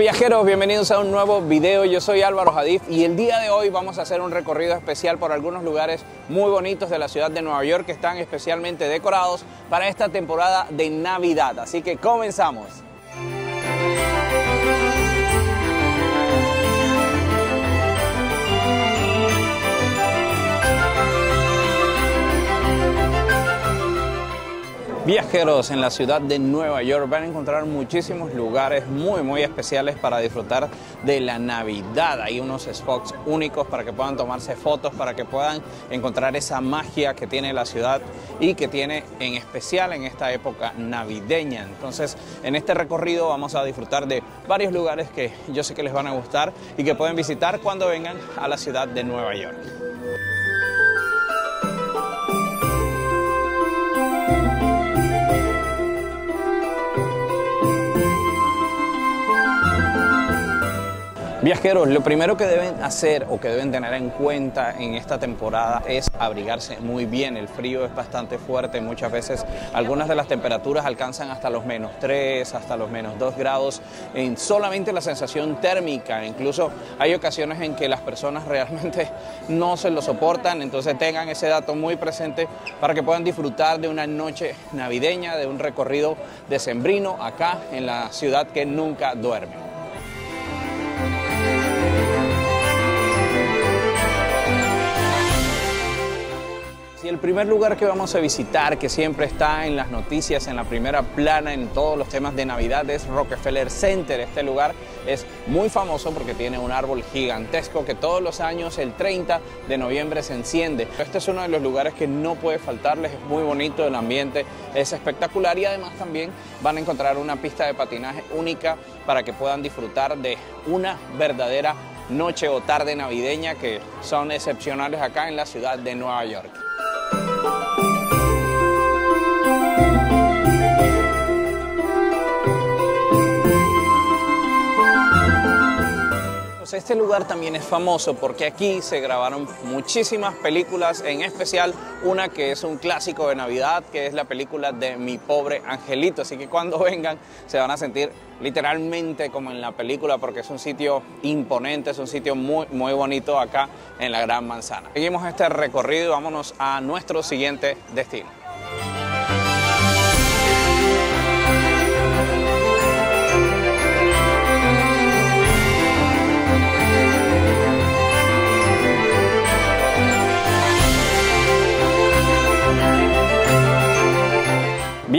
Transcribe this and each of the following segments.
Viajeros, bienvenidos a un nuevo video. Yo soy Álvaro Jadif y el día de hoy vamos a hacer un recorrido especial por algunos lugares muy bonitos de la ciudad de Nueva York que están especialmente decorados para esta temporada de Navidad. Así que comenzamos. Viajeros en la ciudad de Nueva York van a encontrar muchísimos lugares muy muy especiales para disfrutar de la Navidad. Hay unos spots únicos para que puedan tomarse fotos, para que puedan encontrar esa magia que tiene la ciudad y que tiene en especial en esta época navideña. Entonces en este recorrido vamos a disfrutar de varios lugares que yo sé que les van a gustar y que pueden visitar cuando vengan a la ciudad de Nueva York. Viajeros, lo primero que deben hacer o que deben tener en cuenta en esta temporada es abrigarse muy bien. El frío es bastante fuerte, muchas veces algunas de las temperaturas alcanzan hasta los menos 3, hasta los menos 2 grados en solamente la sensación térmica. Incluso hay ocasiones en que las personas realmente no se lo soportan, entonces tengan ese dato muy presente para que puedan disfrutar de una noche navideña, de un recorrido decembrino acá en la ciudad que nunca duerme. Y el primer lugar que vamos a visitar, que siempre está en las noticias, en la primera plana, en todos los temas de Navidad, es Rockefeller Center. Este lugar es muy famoso porque tiene un árbol gigantesco que todos los años, el 30 de noviembre, se enciende. Este es uno de los lugares que no puede faltarles, es muy bonito, el ambiente es espectacular y además también van a encontrar una pista de patinaje única para que puedan disfrutar de una verdadera noche o tarde navideña que son excepcionales acá en la ciudad de Nueva York. Este lugar también es famoso porque aquí se grabaron muchísimas películas, en especial una que es un clásico de Navidad, que es la película de Mi pobre angelito. Así que cuando vengan se van a sentir literalmente como en la película porque es un sitio imponente, es un sitio muy, muy bonito acá en la Gran Manzana. Seguimos este recorrido y vámonos a nuestro siguiente destino.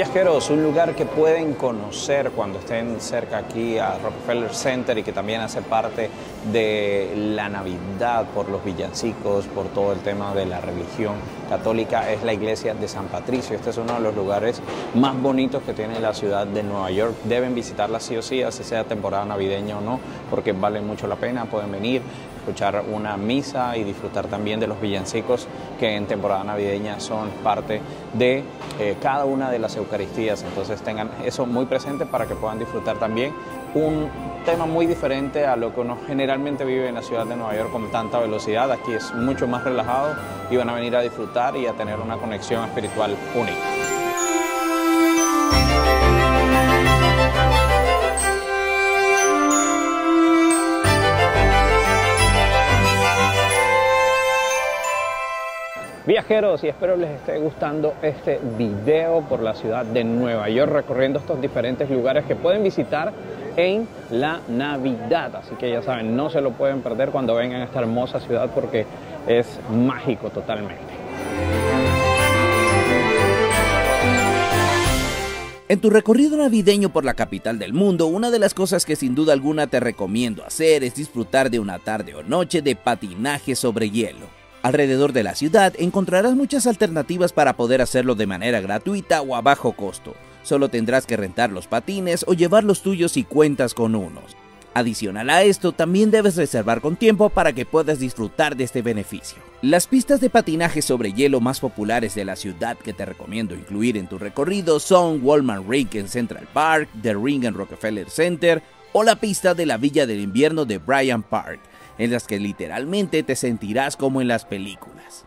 Viajeros, un lugar que pueden conocer cuando estén cerca aquí a Rockefeller Center y que también hace parte de la Navidad por los villancicos, por todo el tema de la religión católica, es la iglesia de San Patricio. Este es uno de los lugares más bonitos que tiene la ciudad de Nueva York. Deben visitarla sí o sí, así sea temporada navideña o no, porque vale mucho la pena, pueden venir, escuchar una misa y disfrutar también de los villancicos que en temporada navideña son parte de eh, cada una de las Eucaristías. Entonces tengan eso muy presente para que puedan disfrutar también un tema muy diferente a lo que uno generalmente vive en la ciudad de Nueva York con tanta velocidad. Aquí es mucho más relajado y van a venir a disfrutar y a tener una conexión espiritual única. Y espero les esté gustando este video por la ciudad de Nueva York, recorriendo estos diferentes lugares que pueden visitar en la Navidad. Así que ya saben, no se lo pueden perder cuando vengan a esta hermosa ciudad porque es mágico totalmente. En tu recorrido navideño por la capital del mundo, una de las cosas que sin duda alguna te recomiendo hacer es disfrutar de una tarde o noche de patinaje sobre hielo. Alrededor de la ciudad encontrarás muchas alternativas para poder hacerlo de manera gratuita o a bajo costo. Solo tendrás que rentar los patines o llevar los tuyos si cuentas con unos. Adicional a esto, también debes reservar con tiempo para que puedas disfrutar de este beneficio. Las pistas de patinaje sobre hielo más populares de la ciudad que te recomiendo incluir en tu recorrido son Walmart Rink en Central Park, The Ring en Rockefeller Center o la pista de la Villa del Invierno de Bryant Park en las que literalmente te sentirás como en las películas.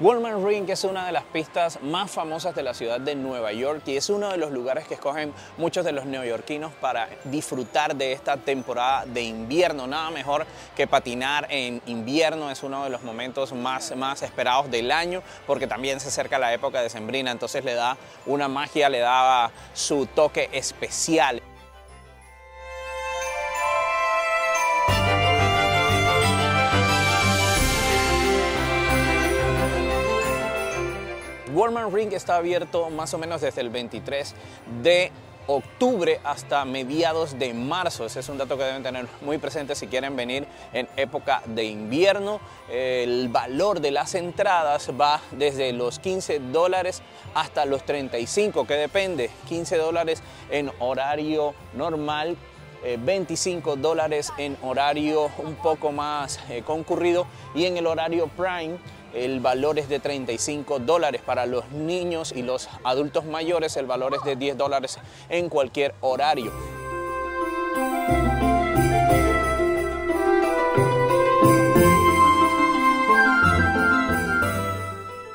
Walmart Ring es una de las pistas más famosas de la ciudad de Nueva York y es uno de los lugares que escogen muchos de los neoyorquinos para disfrutar de esta temporada de invierno. Nada mejor que patinar en invierno, es uno de los momentos más, más esperados del año porque también se acerca la época de sembrina, entonces le da una magia, le da su toque especial. Walmart Ring está abierto más o menos desde el 23 de octubre hasta mediados de marzo. Ese es un dato que deben tener muy presente si quieren venir en época de invierno. El valor de las entradas va desde los 15 dólares hasta los 35, que depende. 15 dólares en horario normal 25 eh, dólares en horario un poco más eh, concurrido y en el horario prime el valor es de 35 dólares para los niños y los adultos mayores, el valor es de 10 dólares en cualquier horario.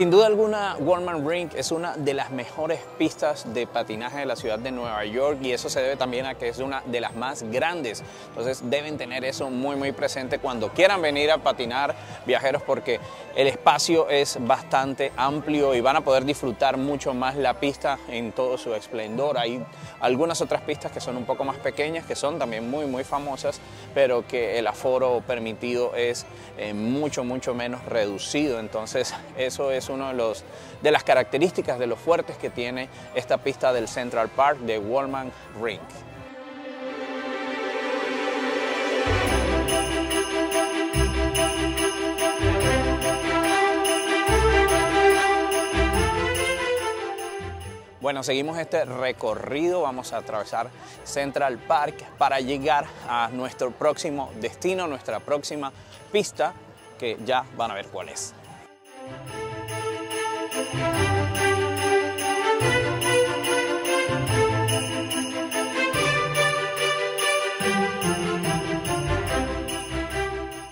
Sin duda alguna, Walmart Ring es una de las mejores pistas de patinaje de la ciudad de Nueva York y eso se debe también a que es una de las más grandes. Entonces deben tener eso muy muy presente cuando quieran venir a patinar viajeros porque el espacio es bastante amplio y van a poder disfrutar mucho más la pista en todo su esplendor. Hay algunas otras pistas que son un poco más pequeñas, que son también muy muy famosas, pero que el aforo permitido es eh, mucho mucho menos reducido. Entonces eso es una de, los, de las características de los fuertes que tiene esta pista del Central Park de Walmart Ring. Bueno, seguimos este recorrido, vamos a atravesar Central Park para llegar a nuestro próximo destino, nuestra próxima pista, que ya van a ver cuál es.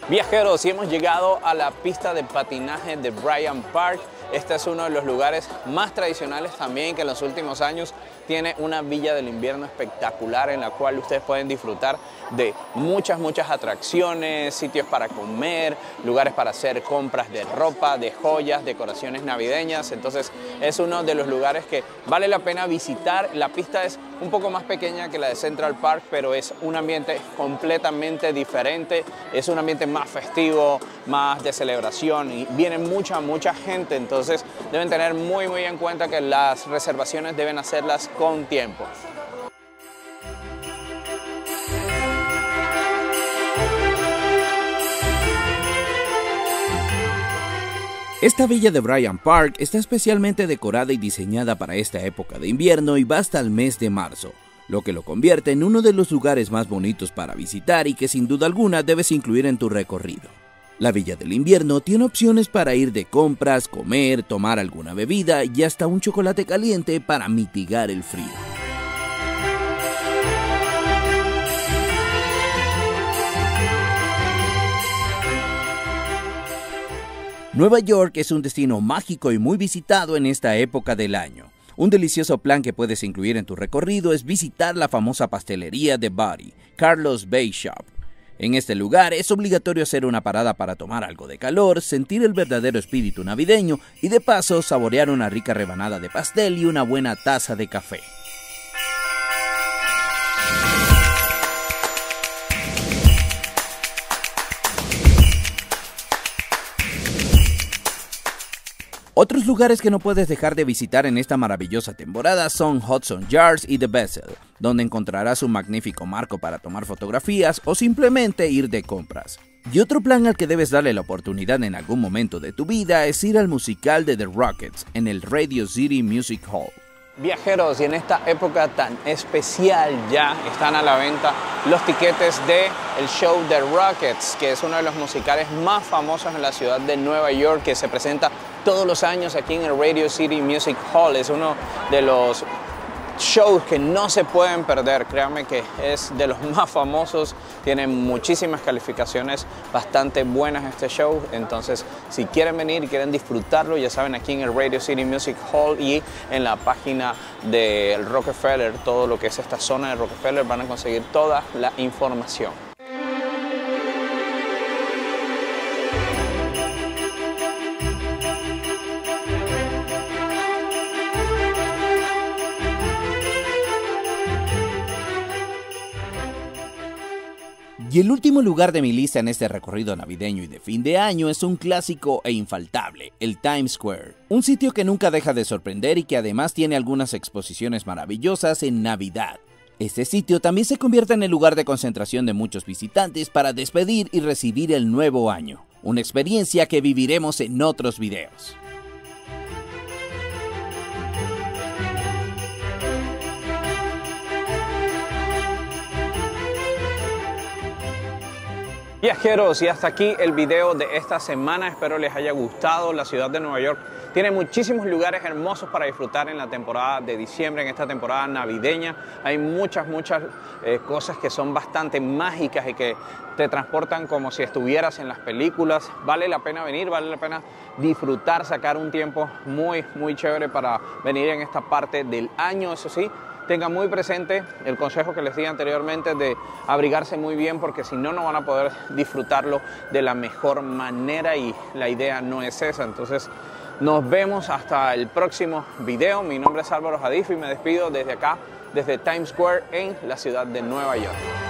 Viajeros, y hemos llegado a la pista de patinaje de Bryant Park. Este es uno de los lugares más tradicionales también que en los últimos años tiene una villa del invierno espectacular en la cual ustedes pueden disfrutar de muchas, muchas atracciones, sitios para comer, lugares para hacer compras de ropa, de joyas, decoraciones navideñas. Entonces es uno de los lugares que vale la pena visitar. La pista es un poco más pequeña que la de Central Park, pero es un ambiente completamente diferente. Es un ambiente más festivo, más de celebración y viene mucha, mucha gente. Entonces deben tener muy, muy en cuenta que las reservaciones deben hacerlas con tiempo. Esta villa de Bryant Park está especialmente decorada y diseñada para esta época de invierno y va hasta el mes de marzo, lo que lo convierte en uno de los lugares más bonitos para visitar y que sin duda alguna debes incluir en tu recorrido. La Villa del Invierno tiene opciones para ir de compras, comer, tomar alguna bebida y hasta un chocolate caliente para mitigar el frío. Nueva York es un destino mágico y muy visitado en esta época del año. Un delicioso plan que puedes incluir en tu recorrido es visitar la famosa pastelería de Buddy, Carlos Bay Shop, en este lugar es obligatorio hacer una parada para tomar algo de calor, sentir el verdadero espíritu navideño y de paso saborear una rica rebanada de pastel y una buena taza de café. Otros lugares que no puedes dejar de visitar en esta maravillosa temporada son Hudson Yards y The Bessel, donde encontrarás un magnífico marco para tomar fotografías o simplemente ir de compras. Y otro plan al que debes darle la oportunidad en algún momento de tu vida es ir al musical de The Rockets en el Radio City Music Hall. Viajeros, y en esta época tan especial ya están a la venta los tiquetes de el show The Rockets, que es uno de los musicales más famosos en la ciudad de Nueva York, que se presenta todos los años aquí en el Radio City Music Hall. Es uno de los shows que no se pueden perder. Créanme que es de los más famosos, tiene muchísimas calificaciones bastante buenas este show. Entonces, si quieren venir y quieren disfrutarlo, ya saben, aquí en el Radio City Music Hall y en la página del Rockefeller, todo lo que es esta zona de Rockefeller, van a conseguir toda la información. Y el último lugar de mi lista en este recorrido navideño y de fin de año es un clásico e infaltable, el Times Square. Un sitio que nunca deja de sorprender y que además tiene algunas exposiciones maravillosas en Navidad. Este sitio también se convierte en el lugar de concentración de muchos visitantes para despedir y recibir el nuevo año. Una experiencia que viviremos en otros videos. Viajeros, y hasta aquí el video de esta semana. Espero les haya gustado. La ciudad de Nueva York tiene muchísimos lugares hermosos para disfrutar en la temporada de diciembre, en esta temporada navideña. Hay muchas, muchas eh, cosas que son bastante mágicas y que te transportan como si estuvieras en las películas. Vale la pena venir, vale la pena disfrutar, sacar un tiempo muy, muy chévere para venir en esta parte del año, eso sí tengan muy presente el consejo que les di anteriormente de abrigarse muy bien porque si no, no van a poder disfrutarlo de la mejor manera y la idea no es esa. Entonces, nos vemos hasta el próximo video. Mi nombre es Álvaro Jadif y me despido desde acá, desde Times Square en la ciudad de Nueva York.